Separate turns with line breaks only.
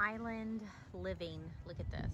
island living. Look at this.